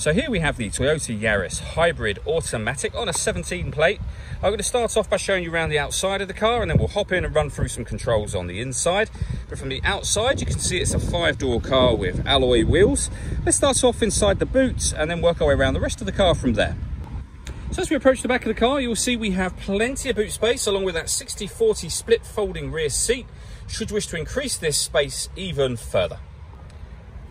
So here we have the Toyota Yaris Hybrid Automatic on a 17 plate. I'm going to start off by showing you around the outside of the car and then we'll hop in and run through some controls on the inside. But from the outside, you can see it's a five door car with alloy wheels. Let's start off inside the boot and then work our way around the rest of the car from there. So as we approach the back of the car, you'll see we have plenty of boot space along with that 60-40 split folding rear seat, should you wish to increase this space even further.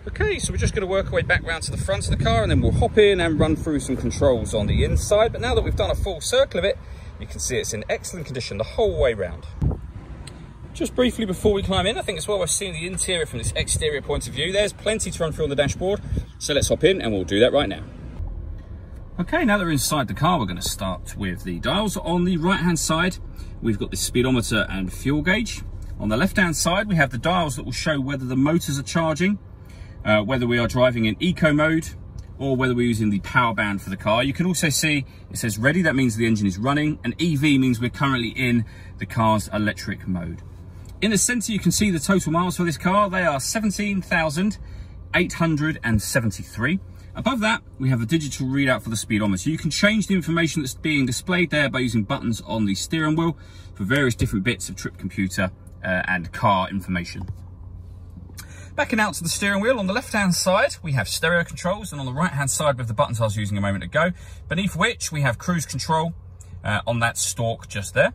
Okay, so we're just going to work our way back round to the front of the car and then we'll hop in and run through some controls on the inside. But now that we've done a full circle of it, you can see it's in excellent condition the whole way round. Just briefly before we climb in, I think it's well worth seeing the interior from this exterior point of view. There's plenty to run through on the dashboard, so let's hop in and we'll do that right now. Okay, now that we're inside the car, we're going to start with the dials. On the right-hand side, we've got the speedometer and fuel gauge. On the left-hand side, we have the dials that will show whether the motors are charging uh, whether we are driving in eco mode or whether we're using the power band for the car. You can also see it says ready, that means the engine is running, and EV means we're currently in the car's electric mode. In the center, you can see the total miles for this car. They are 17,873. Above that, we have a digital readout for the speedometer. You can change the information that's being displayed there by using buttons on the steering wheel for various different bits of trip computer uh, and car information. Backing out to the steering wheel, on the left-hand side, we have stereo controls, and on the right-hand side with the buttons I was using a moment ago, beneath which we have cruise control uh, on that stalk just there.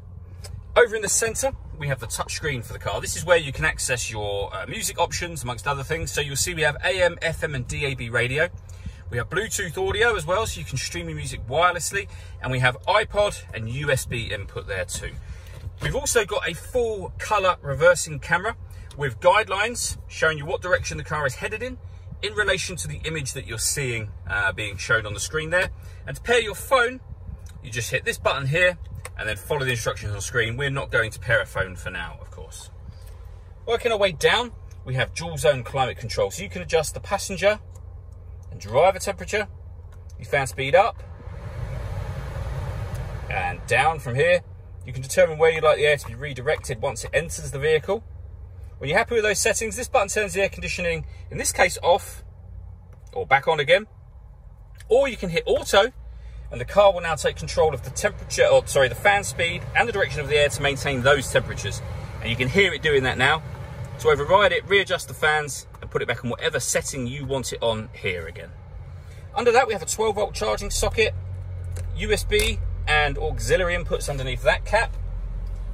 Over in the center, we have the touchscreen for the car. This is where you can access your uh, music options, amongst other things. So you'll see we have AM, FM, and DAB radio. We have Bluetooth audio as well, so you can stream your music wirelessly. And we have iPod and USB input there too. We've also got a full color reversing camera with guidelines showing you what direction the car is headed in in relation to the image that you're seeing uh, being shown on the screen there. And to pair your phone, you just hit this button here and then follow the instructions on screen. We're not going to pair a phone for now, of course. Working our way down, we have dual zone climate control. So you can adjust the passenger and driver temperature, your fan speed up and down from here. You can determine where you'd like the air to be redirected once it enters the vehicle. When you're happy with those settings, this button turns the air conditioning, in this case, off or back on again. Or you can hit auto and the car will now take control of the temperature, or sorry, the fan speed and the direction of the air to maintain those temperatures. And you can hear it doing that now. To override it, readjust the fans and put it back on whatever setting you want it on here again. Under that, we have a 12 volt charging socket, USB and auxiliary inputs underneath that cap.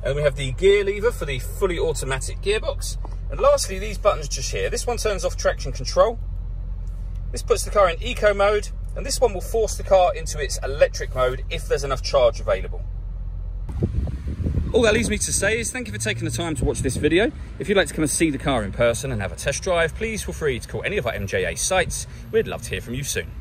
And we have the gear lever for the fully automatic gearbox. And lastly, these buttons just here. This one turns off traction control. This puts the car in eco mode, and this one will force the car into its electric mode if there's enough charge available. All that leaves me to say is thank you for taking the time to watch this video. If you'd like to come and see the car in person and have a test drive, please feel free to call any of our MJA sites. We'd love to hear from you soon.